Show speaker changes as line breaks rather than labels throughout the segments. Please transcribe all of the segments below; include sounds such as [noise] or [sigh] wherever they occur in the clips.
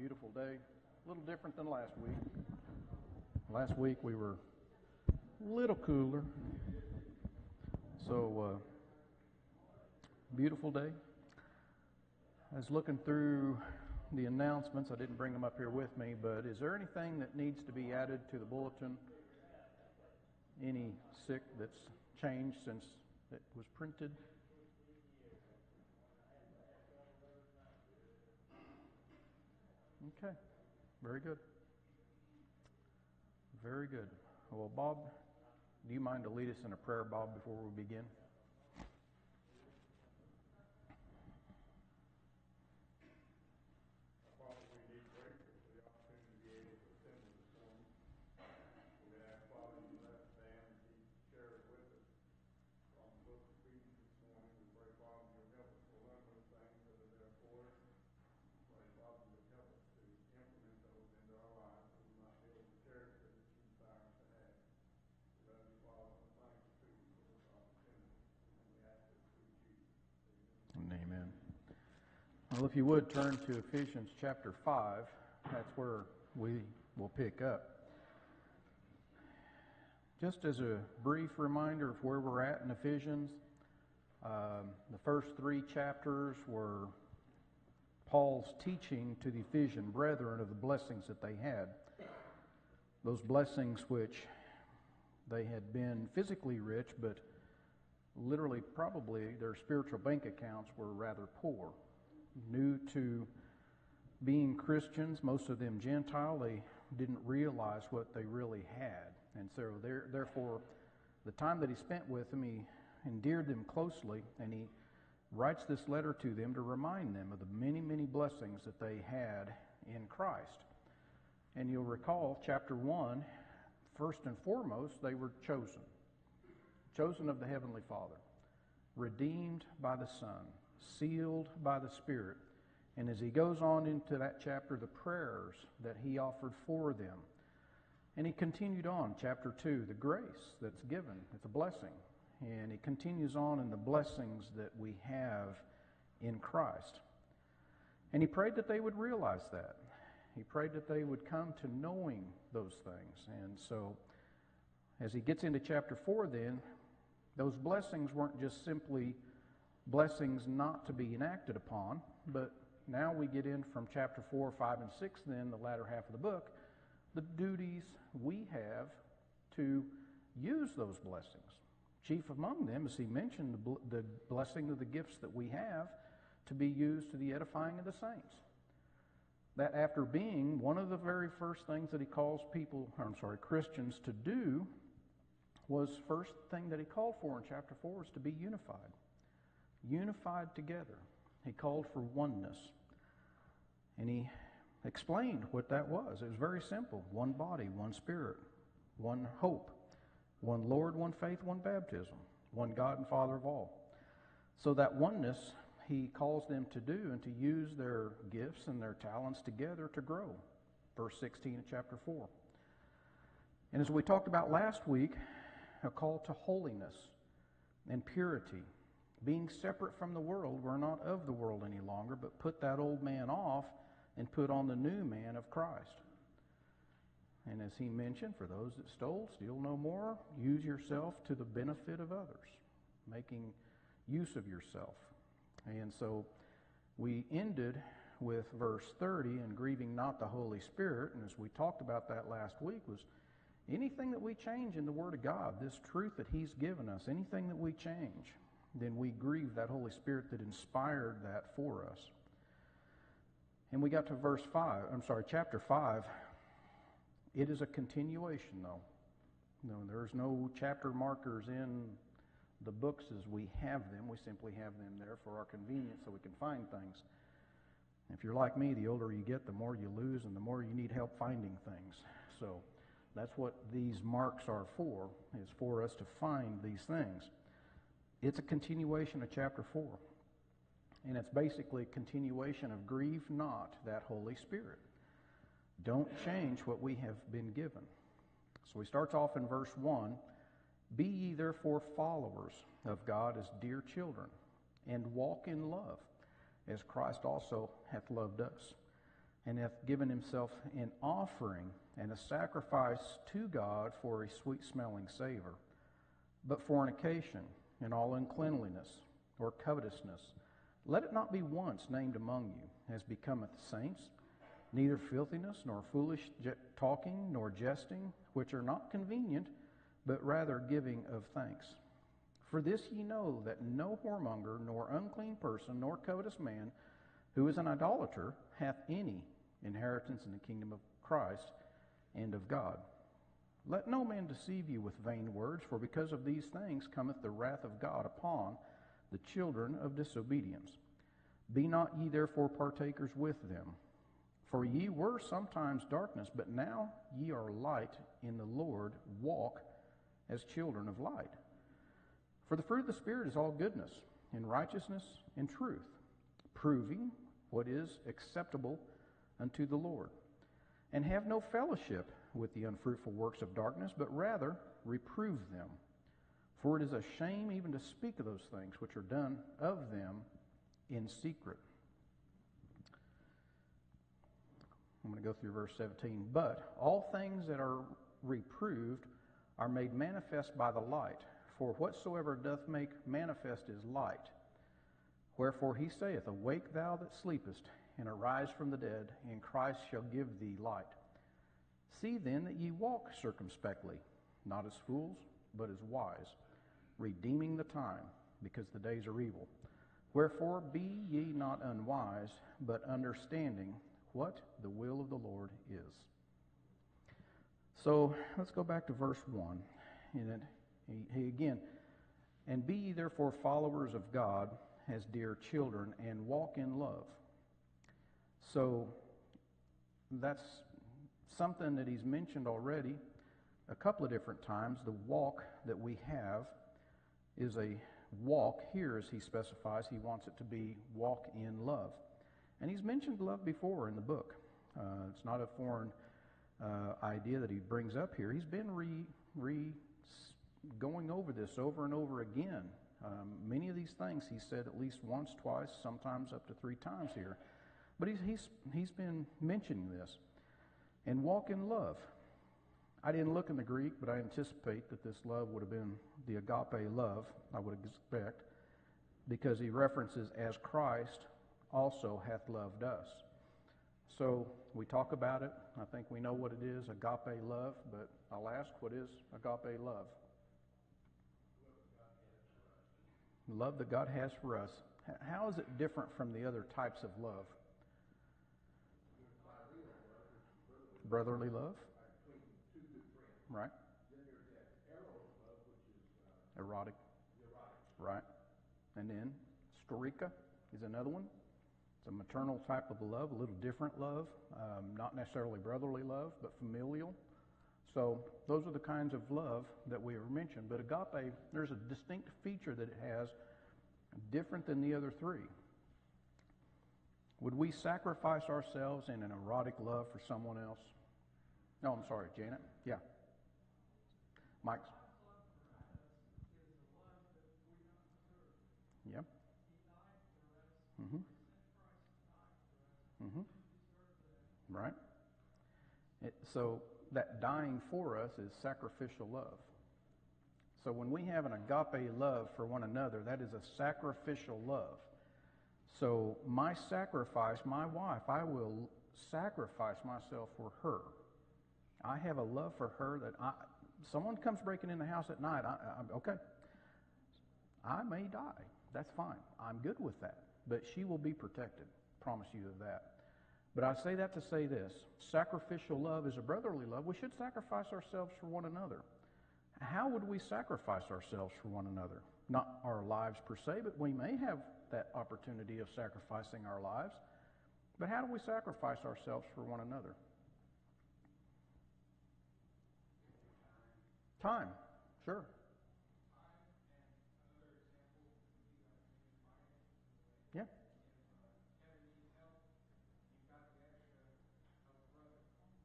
beautiful day. A little different than last week. Last week we were a little cooler. So, uh, beautiful day. I was looking through the announcements. I didn't bring them up here with me, but is there anything that needs to be added to the bulletin? Any sick that's changed since it was printed? Okay, very good. Very good. Well, Bob, do you mind to lead us in a prayer, Bob, before we begin? Well, if you would turn to Ephesians chapter 5, that's where we will pick up. Just as a brief reminder of where we're at in Ephesians, um, the first three chapters were Paul's teaching to the Ephesian brethren of the blessings that they had. Those blessings which they had been physically rich, but literally, probably their spiritual bank accounts were rather poor. New to being Christians, most of them Gentile, they didn't realize what they really had. And so, therefore, the time that he spent with them, he endeared them closely, and he writes this letter to them to remind them of the many, many blessings that they had in Christ. And you'll recall, chapter 1, first and foremost, they were chosen. Chosen of the Heavenly Father, redeemed by the Son, sealed by the Spirit. And as he goes on into that chapter, the prayers that he offered for them. And he continued on, chapter 2, the grace that's given. It's a blessing. And he continues on in the blessings that we have in Christ. And he prayed that they would realize that. He prayed that they would come to knowing those things. And so, as he gets into chapter 4, then, those blessings weren't just simply blessings not to be enacted upon, but now we get in from chapter 4, 5, and 6, then the latter half of the book, the duties we have to use those blessings. Chief among them, as he mentioned, the blessing of the gifts that we have to be used to the edifying of the saints. That after being one of the very first things that he calls people, I'm sorry, Christians to do was first thing that he called for in chapter 4 is to be unified. Unified together. He called for oneness. And he explained what that was. It was very simple one body, one spirit, one hope, one Lord, one faith, one baptism, one God and Father of all. So that oneness he calls them to do and to use their gifts and their talents together to grow. Verse 16 of chapter 4. And as we talked about last week, a call to holiness and purity. Being separate from the world, we're not of the world any longer, but put that old man off and put on the new man of Christ. And as he mentioned, for those that stole, steal no more, use yourself to the benefit of others, making use of yourself. And so we ended with verse 30 and grieving not the Holy Spirit. And as we talked about that last week, was Anything that we change in the Word of God, this truth that He's given us, anything that we change, then we grieve that Holy Spirit that inspired that for us. And we got to verse 5, I'm sorry, chapter 5. It is a continuation, though. No, there's no chapter markers in the books as we have them. We simply have them there for our convenience so we can find things. If you're like me, the older you get, the more you lose and the more you need help finding things. So, that's what these marks are for, is for us to find these things. It's a continuation of chapter 4. And it's basically a continuation of grieve not that Holy Spirit. Don't change what we have been given. So he starts off in verse 1 Be ye therefore followers of God as dear children, and walk in love, as Christ also hath loved us, and hath given himself an offering and a sacrifice to God for a sweet smelling savor. But fornication and all uncleanliness or covetousness, let it not be once named among you, as becometh saints, neither filthiness, nor foolish talking, nor jesting, which are not convenient, but rather giving of thanks. For this ye know that no whoremonger, nor unclean person, nor covetous man, who is an idolater, hath any inheritance in the kingdom of Christ and of God. Let no man deceive you with vain words, for because of these things cometh the wrath of God upon the children of disobedience. Be not ye therefore partakers with them. For ye were sometimes darkness, but now ye are light in the Lord. Walk as children of light. For the fruit of the Spirit is all goodness, and righteousness, and truth, proving what is acceptable unto the Lord. And have no fellowship with the unfruitful works of darkness, but rather reprove them. For it is a shame even to speak of those things which are done of them in secret. I'm going to go through verse 17. But all things that are reproved are made manifest by the light. For whatsoever doth make manifest is light. Wherefore he saith, Awake thou that sleepest, and arise from the dead, and Christ shall give thee light. See then that ye walk circumspectly, not as fools, but as wise, redeeming the time, because the days are evil. Wherefore be ye not unwise, but understanding what the will of the Lord is. So let's go back to verse 1. And he, he again, and be ye therefore followers of God as dear children, and walk in love. So that's something that he's mentioned already a couple of different times. The walk that we have is a walk here, as he specifies. He wants it to be walk in love. And he's mentioned love before in the book. Uh, it's not a foreign uh, idea that he brings up here. He's been re, re going over this over and over again. Um, many of these things he said at least once, twice, sometimes up to three times here. But he's, he's, he's been mentioning this. And walk in love. I didn't look in the Greek, but I anticipate that this love would have been the agape love, I would expect, because he references as Christ also hath loved us. So we talk about it. I think we know what it is, agape love, but I'll ask, what is agape love? Love that God has for us. How is it different from the other types of love? Brotherly love? Right. Erotic. Right. And then storika is another one. It's a maternal type of love, a little different love, um, not necessarily brotherly love, but familial. So those are the kinds of love that we have mentioned. But agape, there's a distinct feature that it has different than the other three. Would we sacrifice ourselves in an erotic love for someone else? No, I'm sorry, Janet. Yeah. Mike. Yep. Mm-hmm. Mm-hmm. Right? It, so that dying for us is sacrificial love. So when we have an agape love for one another, that is a sacrificial love. So my sacrifice, my wife, I will sacrifice myself for her. I have a love for her that I, someone comes breaking in the house at night. I, I, okay, I may die. That's fine. I'm good with that. But she will be protected promise you of that. But I say that to say this sacrificial love is a brotherly love. We should sacrifice ourselves for one another. How would we sacrifice ourselves for one another? Not our lives per se, but we may have that opportunity of sacrificing our lives. But how do we sacrifice ourselves for one another? Time, sure. Yeah.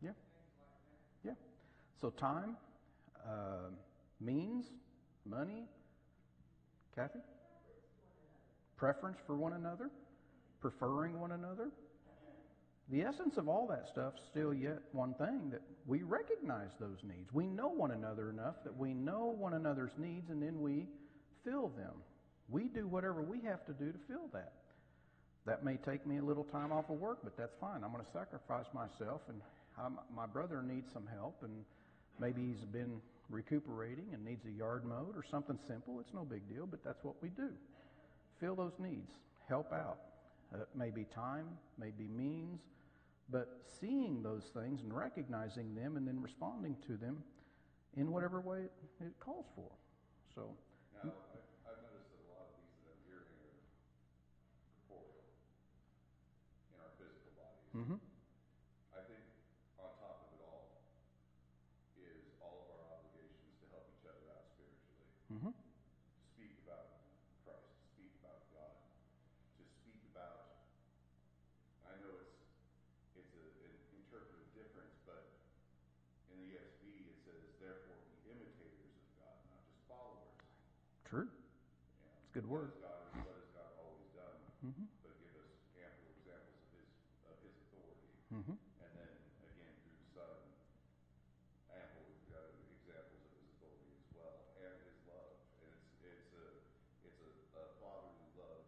Yeah. Yeah. So time, uh, means, money, Kathy? Preference for one another, preferring one another. the essence of all that stuff still yet one thing that we recognize those needs. We know one another enough that we know one another's needs and then we fill them. We do whatever we have to do to fill that. That may take me a little time off of work, but that's fine. I'm going to sacrifice myself, and I'm, my brother needs some help, and maybe he's been recuperating and needs a yard mowed or something simple. It's no big deal, but that's what we do. Fill those needs, help out. Uh, maybe time, maybe means, but seeing those things and recognizing them and then responding to them in whatever way it, it calls for. So.
Now, I, I've noticed that a lot of these that I'm hearing are corporeal in our physical bodies.
Mm-hmm.
I think on top of it all is all of our obligations to help each other out spiritually.
Mm-hmm.
To speak about Christ, to speak about God, to speak about. I know it's it's a, an interpretive difference, but in the ESV it says, "Therefore, be imitators of God, not just followers."
True.
You know,
It's a good
what
word.
has God, what has God always done?
Mm-hmm.
but give us ample examples of his of his authority.
Mm-hmm.
And then again through the Son, ample uh, examples of his authority as well, and his love. And it's it's a it's a, a fatherly love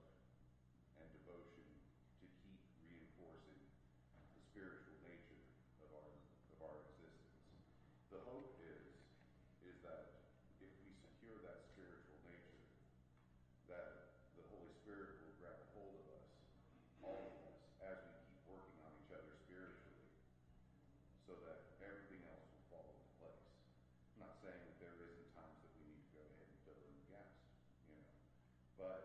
and devotion to keep reinforcing the spiritual nature of our of our existence. The hope is is that if we secure that spiritual nature, that the Holy Spirit will grab a hold of us, all of us, as we keep working on each other spiritually, so that everything else will fall into place. I'm not saying that there isn't times that we need to go ahead and fill in the gaps, you know, but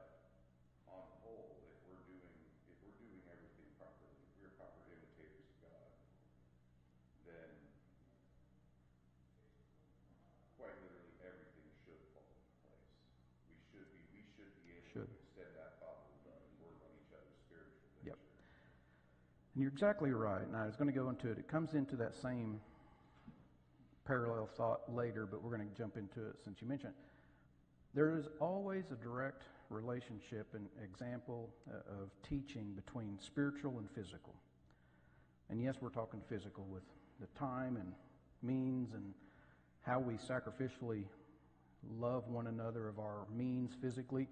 on the whole, if we're doing if we're doing everything properly, if we're proper imitators of God, then quite literally everything should fall into place. We should be we should be able
Should.
to extend that fatherly love and work on each other's spiritual
Yep.
nature.
And you're exactly right. And I was going to go into it. It comes into that same parallel thought later, but we're going to jump into it since you mentioned it. There is always a direct relationship and example uh, of teaching between spiritual and physical. And yes, we're talking physical with the time and means and how we sacrificially love one another of our means physically.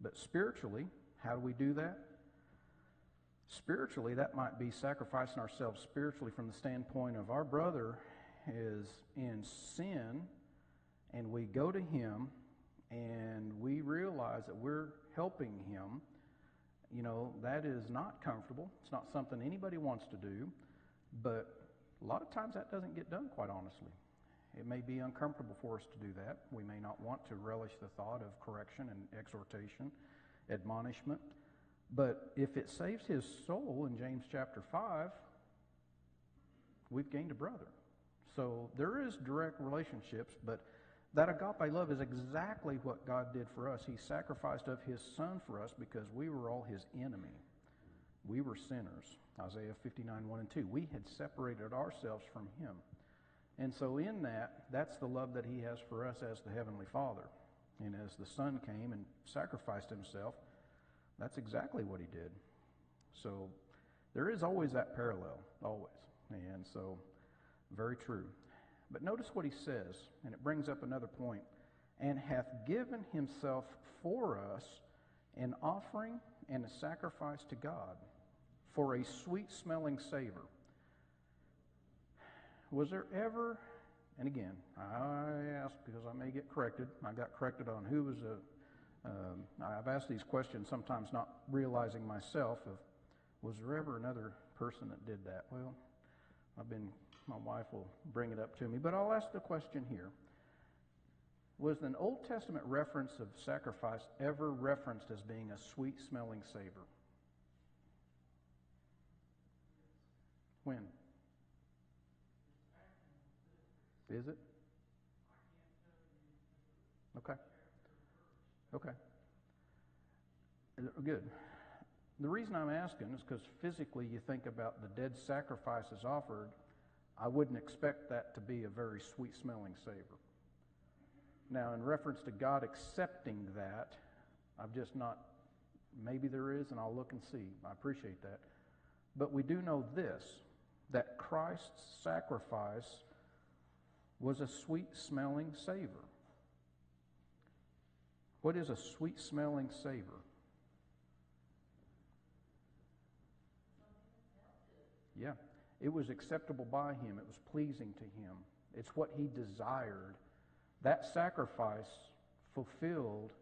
But spiritually, how do we do that? Spiritually, that might be sacrificing ourselves spiritually from the standpoint of our brother is in sin, and we go to him and we realize that we're helping him. You know, that is not comfortable. It's not something anybody wants to do, but a lot of times that doesn't get done, quite honestly. It may be uncomfortable for us to do that. We may not want to relish the thought of correction and exhortation, admonishment. But if it saves his soul in James chapter 5, we've gained a brother. So there is direct relationships, but that agape love is exactly what God did for us. He sacrificed of his son for us because we were all his enemy. We were sinners. Isaiah 59, 1 and 2. We had separated ourselves from him. And so, in that, that's the love that he has for us as the Heavenly Father. And as the Son came and sacrificed himself, that's exactly what he did. So, there is always that parallel, always. And so, very true. But notice what he says, and it brings up another. And hath given himself for us an offering and a sacrifice to God for a sweet smelling savor. Was there ever, and again, I ask because I may get corrected. I got corrected on who was a. Um, I've asked these questions sometimes not realizing myself of, was there ever another person that did that? Well, I've been, my wife will bring it up to me, but I'll ask the question here. Was an Old Testament reference of sacrifice ever referenced as being a sweet smelling savor? When? Is it? Okay. Okay. Good. The reason I'm asking is because physically you think about the dead sacrifices offered, I wouldn't expect that to be a very sweet smelling savor. Now, in reference to God accepting that, I've just not, maybe there is, and I'll look and see. I appreciate that. But we do know this that Christ's sacrifice was a sweet smelling savor. What is a sweet smelling savor? Yeah. It was acceptable by him. It was pleasing to him. It's what he desired. That sacrifice fulfilled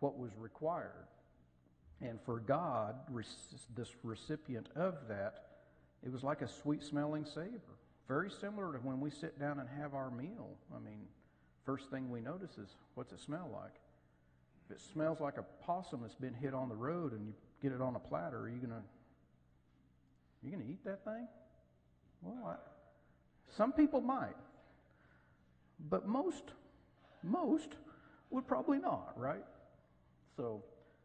what was required. And for God, this recipient of that, it was like a sweet smelling savor. Very similar to when we sit down and have our meal. I mean, first thing we notice is what's it smell like? If it smells like a possum that's been hit on the road and you get it on a platter, are you gonna you gonna eat that thing? Well, I, some people might, but most most would probably not, right? So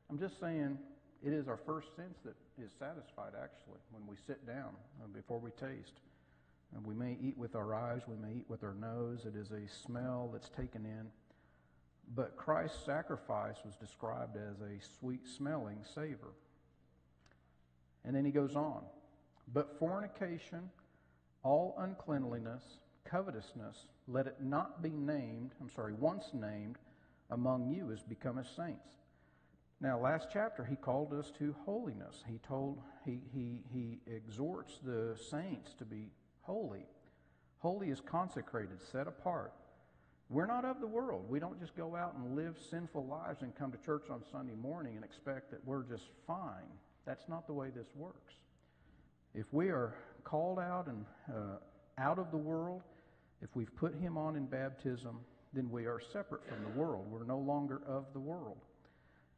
I'm just saying it is our first sense that is satisfied actually when we sit down before we taste. And we may eat with our eyes, we may eat with our nose. It is a smell that's taken in. But Christ's sacrifice was described as a sweet smelling savor. And then he goes on. But fornication, all uncleanliness, covetousness, let it not be named, I'm sorry, once named among you as become as saints. Now, last chapter, he called us to holiness. He told, he, he, he exhorts the saints to be holy. Holy is consecrated, set apart. We're not of the world. We don't just go out and live sinful lives and come to church on Sunday morning and expect that we're just fine. That's not the way this works. If we are called out and uh, out of the world, if we've put him on in baptism, then we are separate from the world. We're no longer of the world.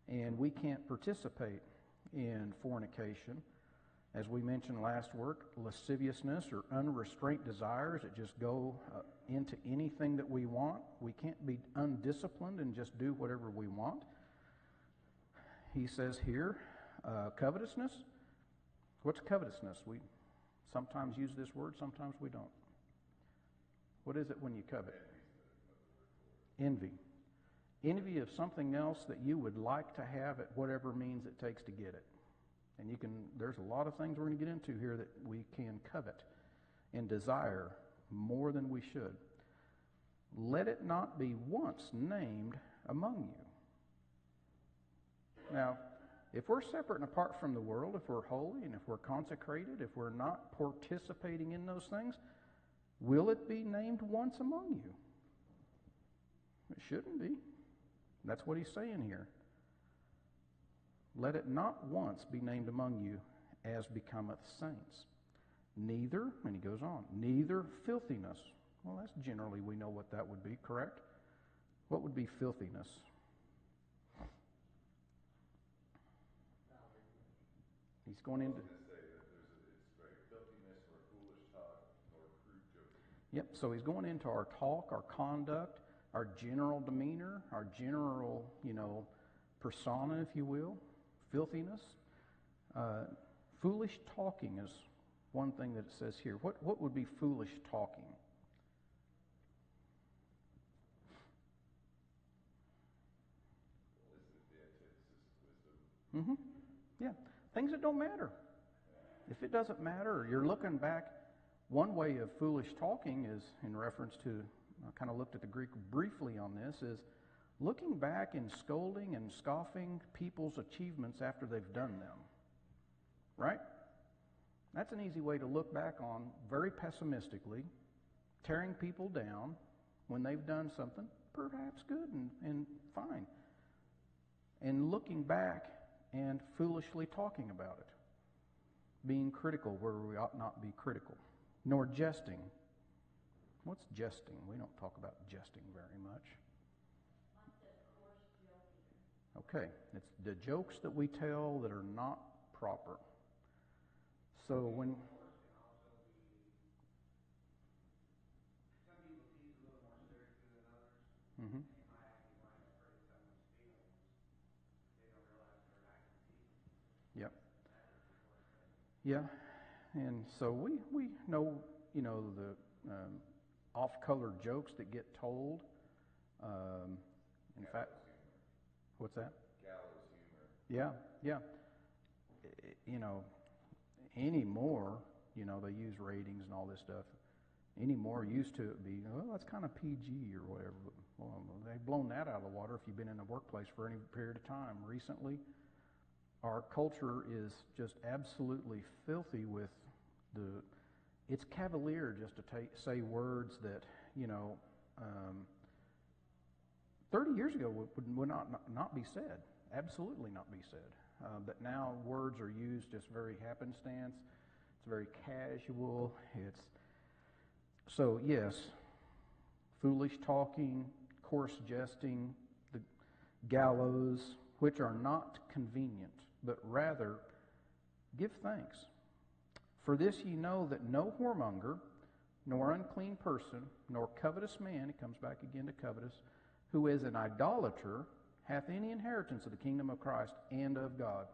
And we can't participate in fornication. As we mentioned last work, lasciviousness or unrestrained desires that just go uh, into anything that we want. We can't be undisciplined and just do whatever we want. He says here, uh, covetousness. What's covetousness? We sometimes use this word, sometimes we don't. What is it when you covet? Envy. Envy of something else that you would like to have at whatever means it takes to get it. And you can, there's a lot of things we're going to get into here that we can covet and desire more than we should. Let it not be once named among you. Now, if we're separate and apart from the world, if we're holy and if we're consecrated, if we're not participating in those things, will it be named once among you? It shouldn't be. That's what he's saying here. Let it not once be named among you as becometh saints. Neither, and he goes on, neither filthiness. Well, that's generally, we know what that would be, correct? What would be filthiness? He's going into. Yep, so he's going into our talk, our conduct, our general demeanor, our general, you know, persona, if you will, filthiness. Uh, foolish talking is one thing that it says here. What, what would be foolish talking? Mm-hmm. Yeah. Things that don't matter. If it doesn't matter, you're looking back. One way of foolish talking is in reference to, I kind of looked at the Greek briefly on this, is looking back and scolding and scoffing people's achievements after they've done them. Right? That's an easy way to look back on very pessimistically, tearing people down when they've done something perhaps good and, and fine. And looking back and foolishly talking about it. Being critical where we ought not be critical. Nor jesting. What's jesting? We don't talk about jesting very much. Okay, it's the jokes that we tell that are not proper. So when Mm-hmm. Yep. Yeah, and so we we know you know the um, off-color jokes that get told. Um, in fact. What's that?
Gallows humor.
Yeah, yeah. You know, anymore, you know, they use ratings and all this stuff. Anymore, used to it be, well, that's kind of PG or whatever. Well, they've blown that out of the water if you've been in the workplace for any period of time recently. Our culture is just absolutely filthy with the. It's cavalier just to ta say words that, you know, um, 30 years ago would, would not, not, not be said. Absolutely not be said. Uh, but now words are used just very happenstance. It's very casual. It's so yes, foolish talking, coarse jesting, the gallows, which are not convenient, but rather give thanks. For this ye know that no whoremonger, nor unclean person, nor covetous man, it comes back again to covetous, who is an idolater, hath any inheritance of the kingdom of Christ and of God.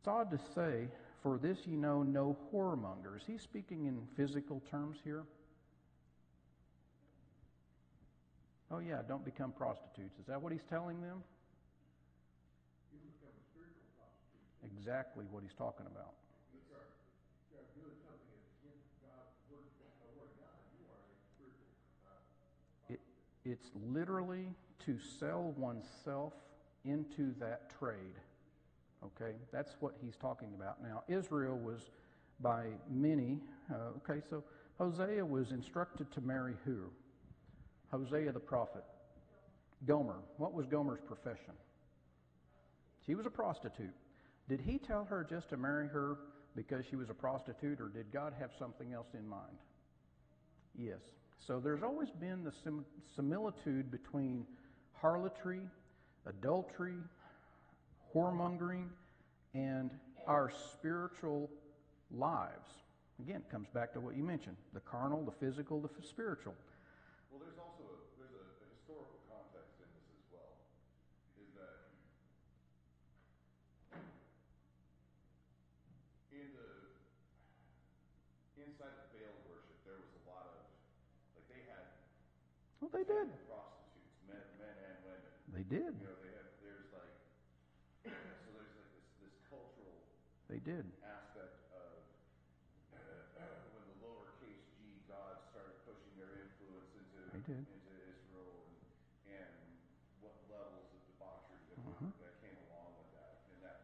It's odd to say, for this ye know no whoremonger. Is he speaking in physical terms here? Oh, yeah, don't become prostitutes. Is that what he's telling them? Exactly what he's talking about. It, it's literally to sell oneself into that trade. Okay, that's what he's talking about. Now, Israel was by many, uh, okay, so Hosea was instructed to marry who? Hosea the prophet. Gomer. What was Gomer's profession? She was a prostitute. Did he tell her just to marry her because she was a prostitute, or did God have something else in mind? Yes. So there's always been the sim- similitude between harlotry, adultery, whoremongering, and our spiritual lives. Again, it comes back to what you mentioned the carnal, the physical, the spiritual.
Well, there's also a, there's a, a historical context in this as well. Is that in the inside of Baal worship, there was a lot of like they had
Well, they did.
prostitutes, men, men and women.
They did.
You know, they have there's like so there's like this this cultural
They did.
aspect of when the lowercase g gods started pushing their influence into
They did.
into Israel and, and what levels of debauchery that, were,
Uh-huh.
that came along with that, and that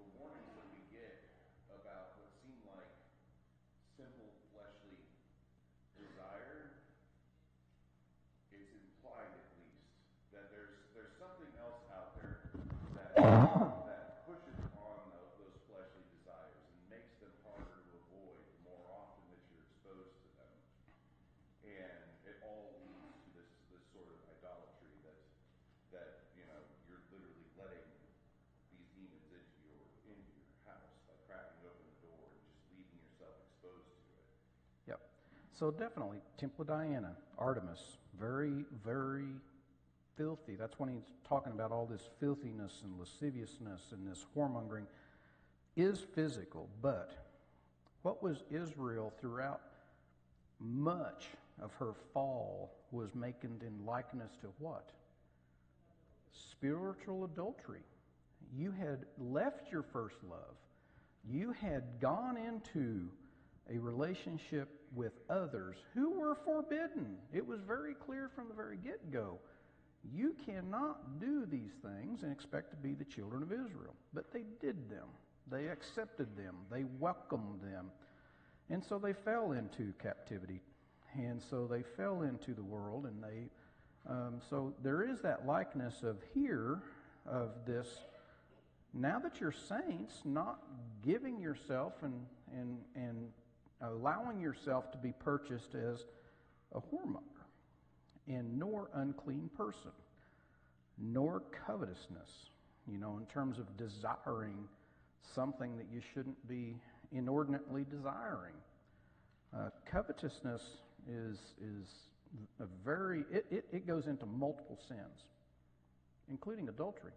the warnings that we get about what seem like simple fleshly desire, it's implied at least that there's there's something else out there that that pushes on tho- those fleshly desires and makes them harder to avoid the more often that you're exposed to them. And it all leads to this this sort of idolatry that that you know you're literally letting these demons into your into your house by cracking open the door and just leaving yourself exposed to it.
Yep. So definitely, Temple of Diana, Artemis, very, very filthy. That's when he's talking about all this filthiness and lasciviousness and this whoremongering is physical. But what was Israel throughout much of her fall was making in likeness to what? Spiritual adultery. You had left your first love. You had gone into a relationship with others who were forbidden. It was very clear from the very get go. You cannot do these things and expect to be the children of Israel. But they did them, they accepted them, they welcomed them. And so they fell into captivity. And so they fell into the world, and they. Um, so there is that likeness of here, of this. Now that you're saints, not giving yourself and, and, and allowing yourself to be purchased as a whoremonger, and nor unclean person, nor covetousness, you know, in terms of desiring something that you shouldn't be inordinately desiring. Uh, covetousness is, is a very, it, it, it goes into multiple sins, including adultery.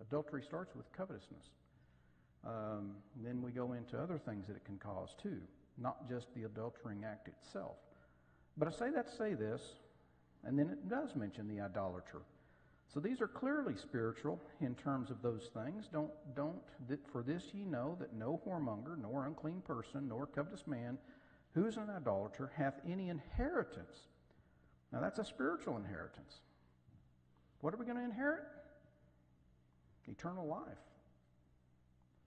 Adultery starts with covetousness. Um, then we go into other things that it can cause too, not just the adultering act itself. But I say that to say this, and then it does mention the idolater. So these are clearly spiritual in terms of those things. Don't, don't, for this ye know that no whoremonger, nor unclean person, nor covetous man, who is an idolater, hath any inheritance. Now that's a spiritual inheritance. What are we going to inherit? Eternal life.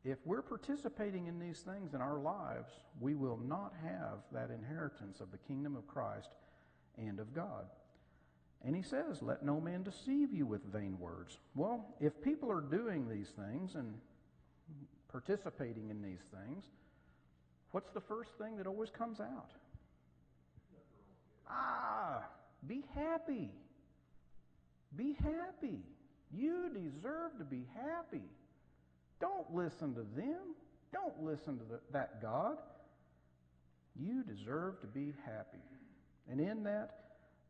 If we're participating in these things in our lives, we will not have that inheritance of the kingdom of Christ and of God. And he says, Let no man deceive you with vain words. Well, if people are doing these things and participating in these things, what's the first thing that always comes out? Ah, be happy. Be happy. You deserve to be happy. Don't listen to them. Don't listen to the, that God. You deserve to be happy. And in that,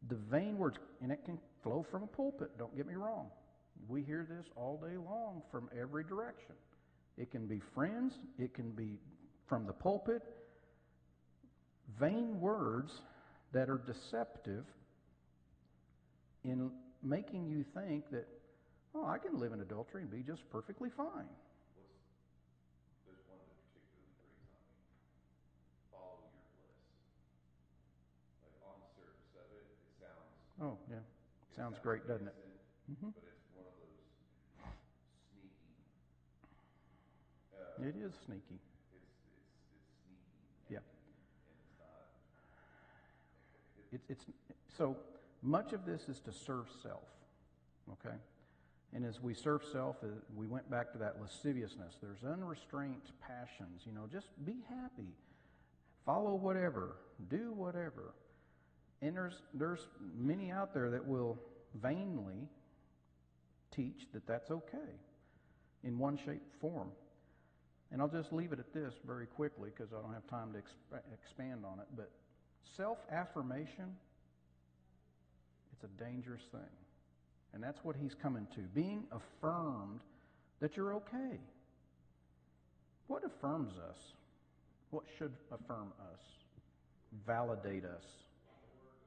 the vain words, and it can flow from a pulpit, don't get me wrong. We hear this all day long from every direction. It can be friends, it can be from the pulpit. Vain words that are deceptive in making you think that, oh, I can live in adultery and be just perfectly fine.
What's, there's one that particularly grates on me. Follow your bliss. Like on the surface of it, it sounds.
Oh, yeah. Sounds great, doesn't it? Mhm.
But it's one of those sneaky. Uh,
It is sneaky.
It's, it's, it's sneaky.
Yeah.
And, and it's not.
It's, it's, so much of this is to serve self, okay? And as we serve self, uh, we went back to that lasciviousness. There's unrestrained passions, you know, just be happy. Follow whatever, do whatever. And there's, there's many out there that will vainly teach that that's okay in one shape, form. And I'll just leave it at this very quickly because I don't have time to exp- expand on it. But self affirmation, it's a dangerous thing. And that's what he's coming to being affirmed that you're okay. What affirms us? What should affirm us? Validate us?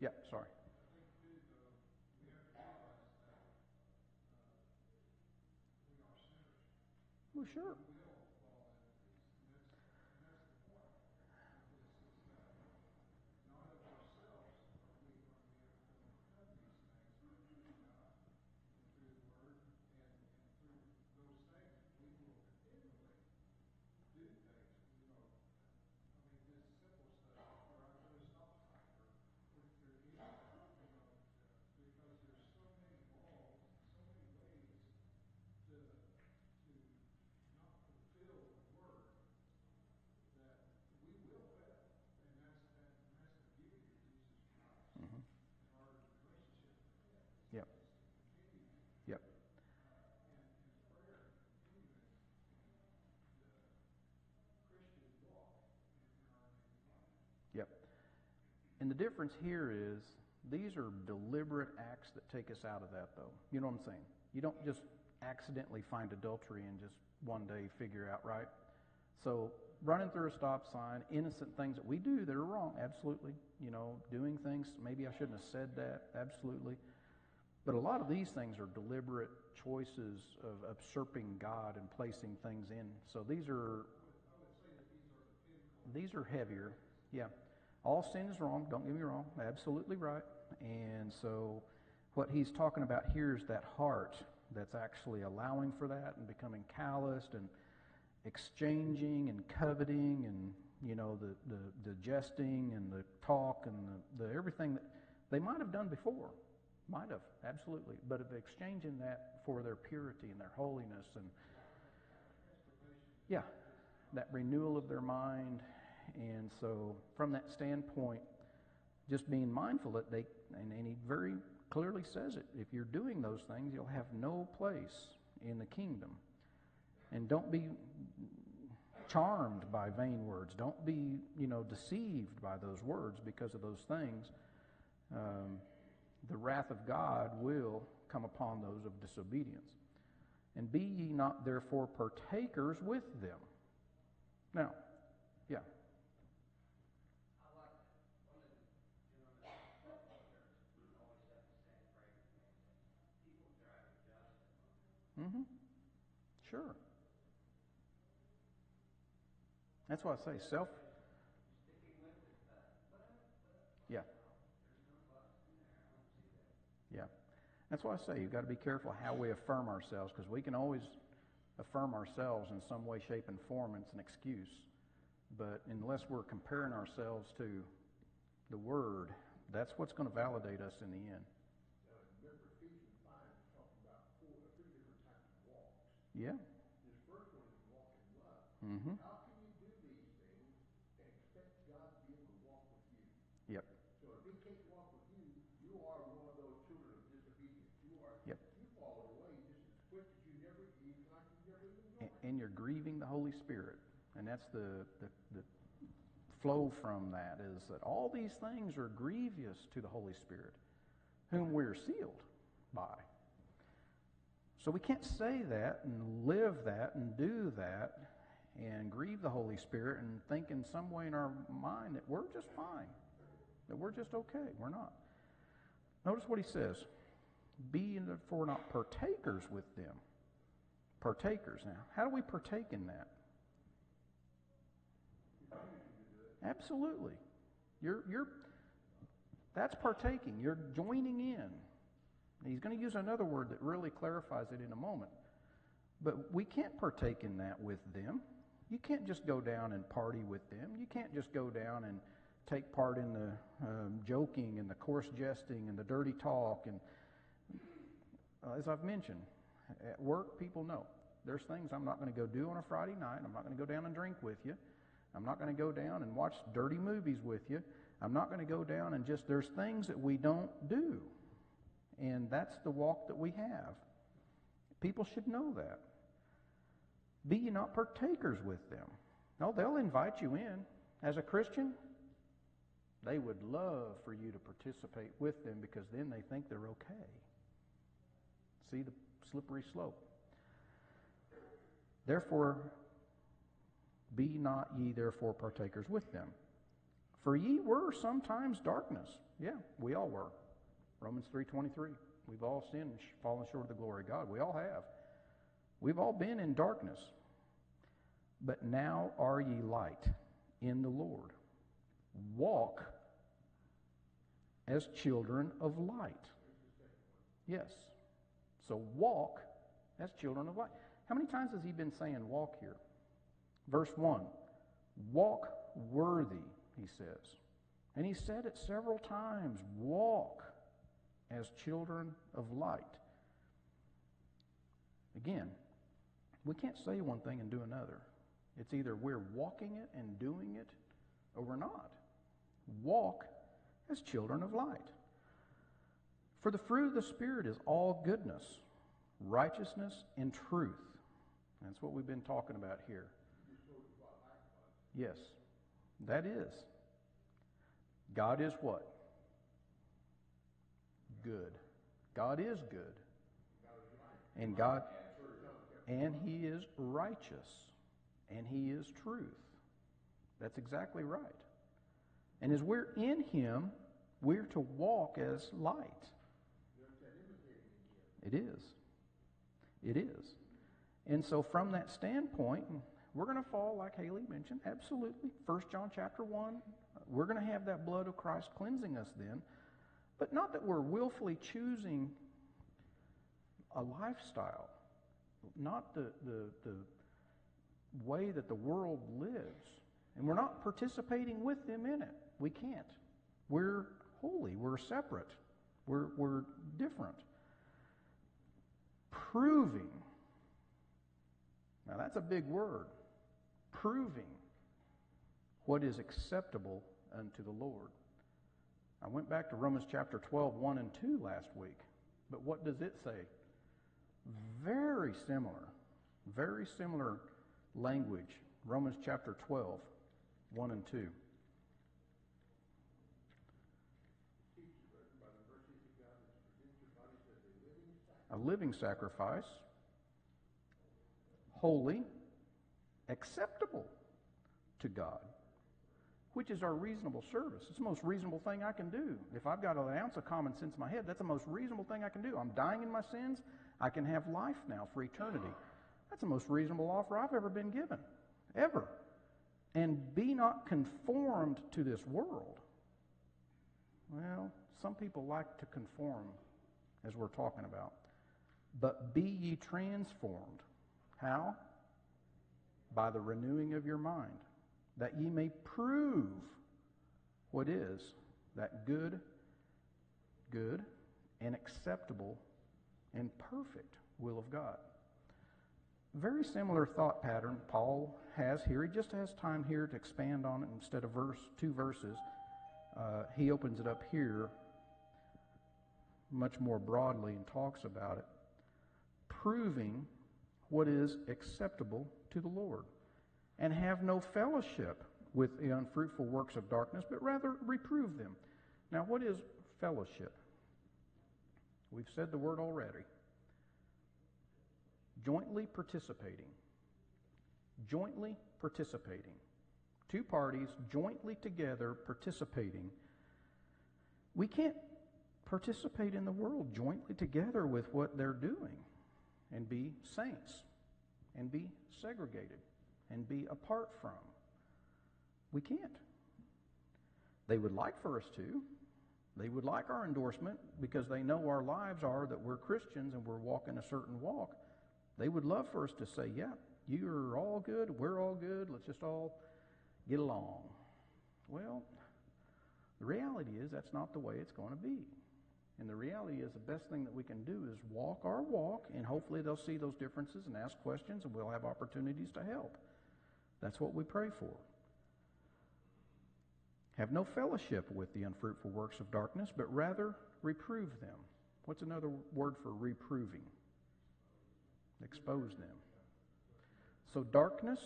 Yeah, sorry. Well, sure. Mhm. Yep. Yep. Yep. And the difference here is these are deliberate acts that take us out of that, though. You know what I'm saying? You don't just accidentally find adultery and just one day figure out, right? So, running through a stop sign, innocent things that we do that are wrong, absolutely. You know, doing things, maybe I shouldn't have said that, absolutely. But a lot of these things are deliberate choices of usurping God and placing things in. So these are these are heavier. Yeah. All sin is wrong, don't get me wrong. Absolutely right. And so what he's talking about here is that heart that's actually allowing for that and becoming calloused and exchanging and coveting and you know the, the, the jesting and the talk and the, the everything that they might have done before might have absolutely but of exchanging that for their purity and their holiness and yeah that renewal of their mind and so from that standpoint just being mindful that they and, and he very clearly says it. If you're doing those things, you'll have no place in the kingdom. And don't be charmed by vain words. Don't be, you know, deceived by those words because of those things. Um, the wrath of God will come upon those of disobedience. And be ye not therefore partakers with them. Now, yeah. Mm-hmm. Sure. That's why I say self. Yeah. Yeah. That's why I say you've got to be careful how we affirm ourselves because we can always affirm ourselves in some way, shape, and form, it's an excuse. But unless we're comparing ourselves to the Word, that's what's going to validate us in the end.
Now, remember Ephesians five is talking about four, three different types of walks.
Yeah.
This first one is walk in love.
Mm-hmm.
How can you do these things and expect God to be able to walk with you?
Yep.
So if He can't walk with you, you are one of those children of disobedience. You are.
Yep.
You fall away just as quick as you never, even like you never even
And, and you're grieving the Holy Spirit. And that's the, the, the flow from that is that all these things are grievous to the Holy Spirit, whom we're sealed by. So we can't say that and live that and do that and grieve the Holy Spirit and think in some way in our mind that we're just fine, that we're just okay. We're not. Notice what he says Be therefore not partakers with them. Partakers. Now, how do we partake in that? Absolutely. You're, you're, that's partaking. You're joining in. He's going to use another word that really clarifies it in a moment. But we can't partake in that with them. You can't just go down and party with them. You can't just go down and take part in the um, joking and the coarse jesting and the dirty talk. And uh, as I've mentioned, at work, people know there's things I'm not going to go do on a Friday night. I'm not going to go down and drink with you. I'm not going to go down and watch dirty movies with you. I'm not going to go down and just, there's things that we don't do. And that's the walk that we have. People should know that. Be ye not partakers with them. No, they'll invite you in. As a Christian, they would love for you to participate with them because then they think they're okay. See the slippery slope. Therefore, be not ye therefore partakers with them. For ye were sometimes darkness. Yeah, we all were. Romans 3.23. We've all sinned and fallen short of the glory of God. We all have. We've all been in darkness. But now are ye light in the Lord. Walk as children of light. Yes. So walk as children of light. How many times has he been saying walk here? Verse 1 Walk worthy, he says. And he said it several times walk as children of light. Again, we can't say one thing and do another. It's either we're walking it and doing it, or we're not. Walk as children of light. For the fruit of the Spirit is all goodness, righteousness, and truth. That's what we've been talking about here. Yes, that is. God is what? Good. God is good. And God and he is righteous and he is truth. That's exactly right. And as we're in him, we're to walk as light. It is. It is. And so from that standpoint, we're going to fall, like Haley mentioned, absolutely. First John chapter 1, we're going to have that blood of Christ cleansing us then. But not that we're willfully choosing a lifestyle, not the, the, the way that the world lives. And we're not participating with them in it. We can't. We're holy. We're separate. We're, we're different. Proving. Now, that's a big word. Proving what is acceptable unto the Lord. I went back to Romans chapter 12, 1 and 2 last week. But what does it say? Very similar, very similar language. Romans chapter 12, 1 and 2. A living sacrifice, holy, acceptable to God, which is our reasonable service. It's the most reasonable thing I can do. If I've got an ounce of common sense in my head, that's the most reasonable thing I can do. I'm dying in my sins. I can have life now for eternity. That's the most reasonable offer I've ever been given, ever. And be not conformed to this world. Well, some people like to conform, as we're talking about. But be ye transformed. How? By the renewing of your mind, that ye may prove what is that good, good, and acceptable and perfect will of God. Very similar thought pattern Paul has here. He just has time here to expand on it instead of verse two verses. Uh, he opens it up here much more broadly and talks about it proving what is acceptable to the Lord, and have no fellowship with the unfruitful works of darkness, but rather reprove them. Now, what is fellowship? We've said the word already. Jointly participating. Jointly participating. Two parties jointly together participating. We can't participate in the world jointly together with what they're doing and be saints and be segregated and be apart from. We can't. They would like for us to. They would like our endorsement because they know our lives are that we're Christians and we're walking a certain walk. They would love for us to say, yeah, you're all good, we're all good, let's just all get along. Well, the reality is that's not the way it's going to be. And the reality is, the best thing that we can do is walk our walk, and hopefully they'll see those differences and ask questions, and we'll have opportunities to help. That's what we pray for. Have no fellowship with the unfruitful works of darkness, but rather reprove them. What's another word for reproving? Expose them. So, darkness,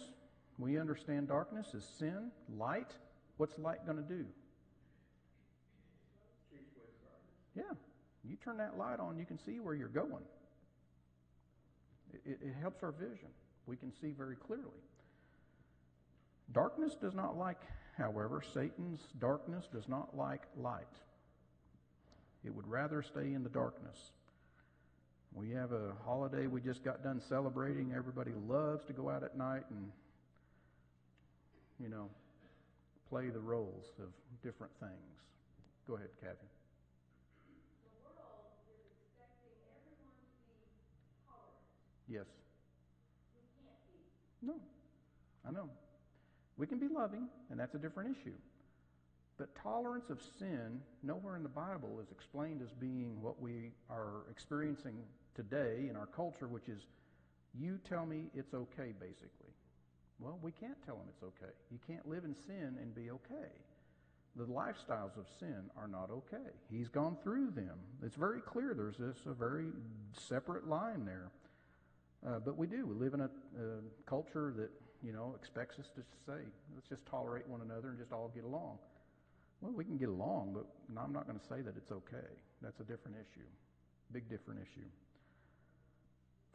we understand darkness is sin. Light, what's light going to do? Yeah. You turn that light on, you can see where you're going. It, it, helps our vision. We can see very clearly. Darkness does not like, however, Satan's darkness does not like light. It would rather stay in the darkness. We have a holiday we just got done celebrating. Everybody loves to go out at night and, you know, play the roles of different things. Go ahead, Kathy. Yes. No. I know. We can be loving, and that's a different issue. But tolerance of sin, nowhere in the Bible is explained as being what we are experiencing today in our culture, which is you tell me it's okay, basically. Well, we can't tell them it's okay. You can't live in sin and be okay. The lifestyles of sin are not okay. He's gone through them. It's very clear there's this a very separate line there. Uh, but we do. We live in a, a, culture that, you know, expects us to say, let's just tolerate one another and just all get along. Well, we can get along, but I'm not going to say that it's okay. That's a different issue. Big different issue.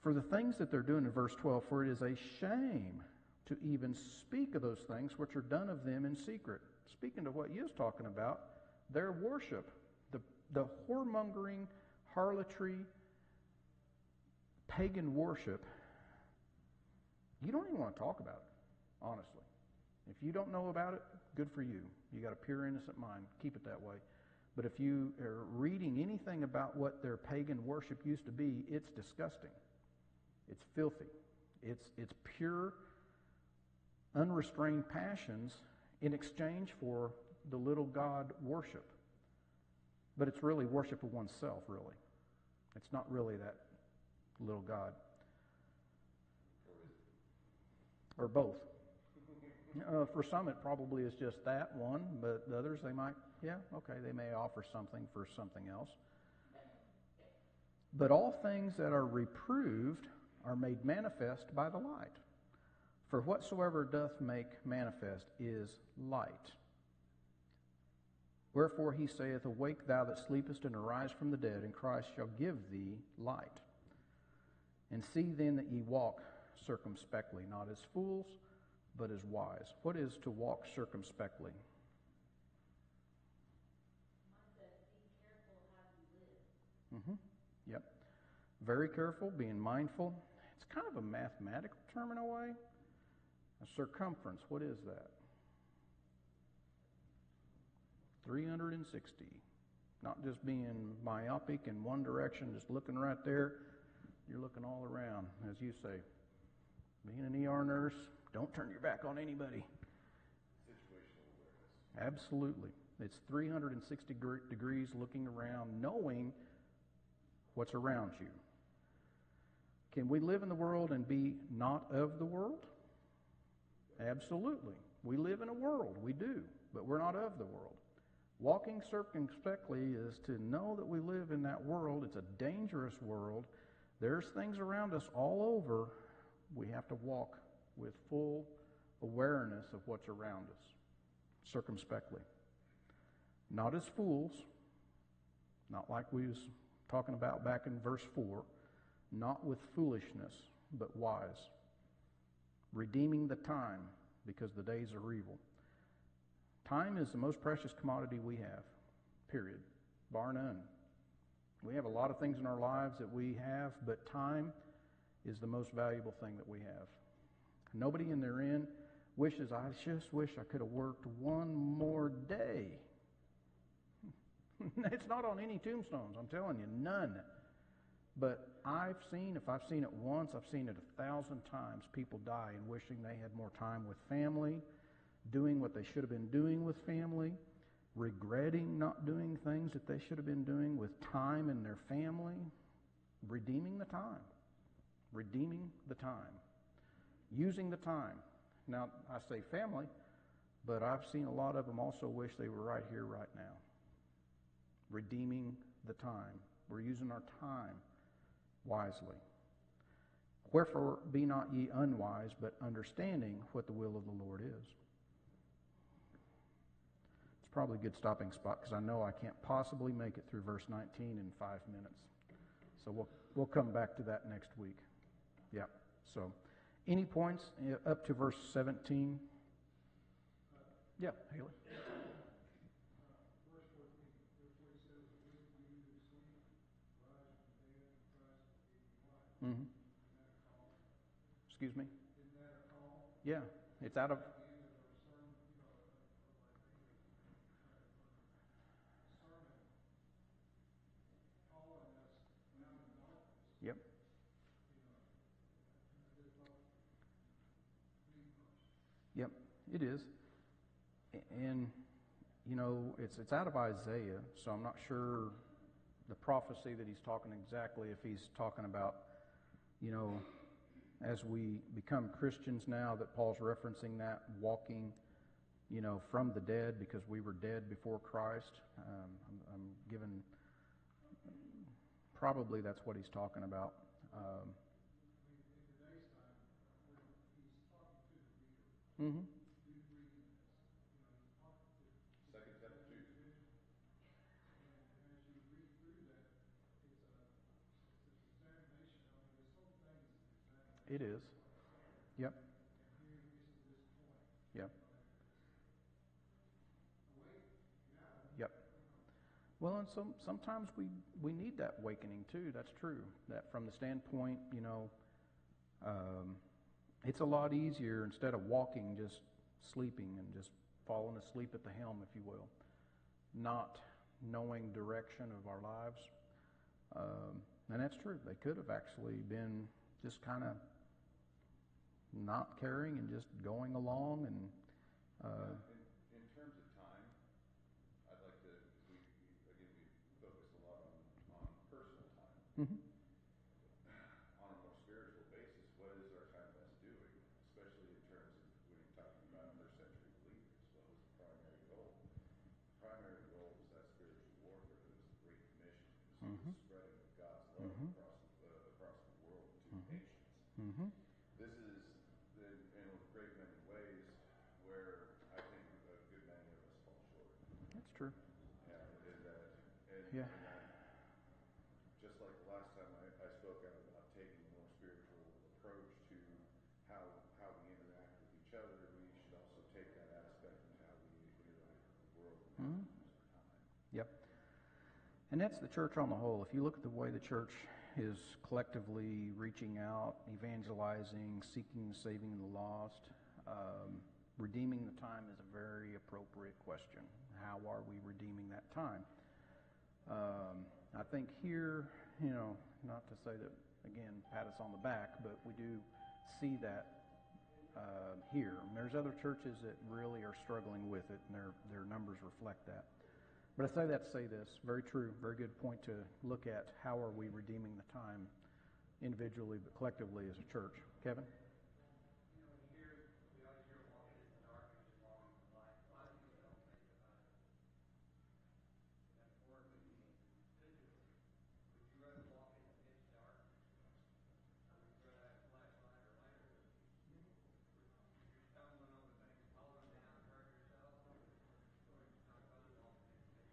For the things that they're doing in verse 12, for it is a shame to even speak of those things which are done of them in secret. Speaking to what you was talking about, their worship, the, the whoremongering, harlotry, pagan worship, you don't even want to talk about it, honestly. If you don't know about it, good for you. You got a pure, innocent mind. Keep it that way. But if you are reading anything about what their pagan worship used to be, it's disgusting. It's filthy. It's, it's pure, unrestrained passions in exchange for the little God worship. But it's really worship of oneself, really. It's not really that little God. Or both. Uh, for some, it probably is just that one, but the others, they might Yeah, okay, they may offer something for something else. But all things that are reproved are made manifest by the light. For whatsoever doth make manifest is light. Wherefore he saith, Awake thou that sleepest, and arise from the dead, and Christ shall give thee light. And see then that ye walk circumspectly, not as fools, but as wise. What is to walk circumspectly? Mm-hmm. Yep. Very careful, being mindful. It's kind of a mathematical term in a way. A circumference, what is that? 360. Not just being myopic in one direction, just looking right there. You're looking all around, as you say. Being an ER nurse, don't turn your back on anybody.
Situational awareness.
Absolutely. It's 360 degrees looking around, knowing what's around you. Can we live in the world and be not of the world? Absolutely. We live in a world, we do, but we're not of the world. Walking circumspectly is to know that we live in that world. It's a dangerous world. There's things around us all over. We have to walk with full awareness of what's around us, circumspectly. Not as fools, not like we was talking about back in verse 4, not with foolishness, but wise, redeeming the time because the days are evil. Time is the most precious commodity we have, period, bar none. We have a lot of things in our lives that we have, but time is the most valuable thing that we have. Nobody in their end wishes, I just wish I could have worked one more day. [laughs] it's not on any tombstones, I'm telling you, none. But I've seen, if I've seen it once, I've seen it a thousand times, people die in wishing they had more time with family, doing what they should have been doing with family, regretting not doing things that they should have been doing with time in their family, redeeming the time. Redeeming the time. Using the time. Now, I say family, but I've seen a lot of them also wish they were right here, right now. Redeeming the time. We're using our time wisely. Wherefore be not ye unwise, but understanding what the will of the Lord is. It's probably a good stopping spot because I know I can't possibly make it through verse 19 in five minutes. So we'll, we'll come back to that next week. Yeah. So, any points uh, up to verse 17? Yeah, Haley. Mm-hmm. Excuse me? Yeah, it's out of. Yep. Yep, it is. And, you know, it's, it's out of Isaiah, so I'm not sure the prophecy that he's talking exactly if he's talking about you know, as we become Christians now, that Paul's referencing that, walking, you know, from the dead because we were dead before Christ. Um, I'm, I'm given, probably that's what he's talking about. Um, mm-hmm. It is. Yep. Yep. Yep. Well, and some, sometimes we, we need that awakening too. That's true. That from the standpoint, you know, um, it's a lot easier instead of walking, just sleeping and just falling asleep at the helm, if you will, not knowing direction of our lives. Um, and that's true. They could have actually been just kind of not caring and just going along and. Uh,
in, in terms of time, I'd like to, we, again, we focus a lot on, on personal time.
Mm-hmm.
On a more spiritual basis, what is our time best doing? Especially in terms of when you're talking about first century believers, what was the primary goal? The primary goal the spreading of God's love across, uh, across the world to nations.
Mm-hmm.
This is, in, in a great many ways, where I think a good many of us fall short. Yeah, and
Yeah.
and just like the last time I, I spoke out about taking a more spiritual approach to how, how we interact with each other, we should also take that aspect into how we interact with the world and how we use our time.
Yep. And that's the church on the whole. If you look at the way the church is collectively reaching out, evangelizing, seeking, saving the lost, um, redeeming the time is a very appropriate question. How are we redeeming that time? Um, I think here, you know, not to say that, again, pat us on the back, but we do see that uh, here. And there's other churches that really are struggling with it, and their, their numbers reflect that. But I say that to say this very true, very good point to look at how are we redeeming the time individually but collectively as a church. Kevin?
You know, when you hear, we always hear walking in the darkness and walking in the light. A lot of people don't think about it. Metaphorically, meaning physically. Would you rather walk in the pitch dark? Or would you rather have a flashlight or lantern? If you're stumbling over things, falling down, hurt yourself, or it's not fun walking in the pitch dark.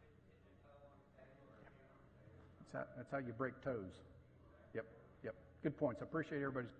Hit, hitting a toe on the table or a hand on the table.
That's how, that's how you break toes. Yep, yep. Good points. I appreciate everybody's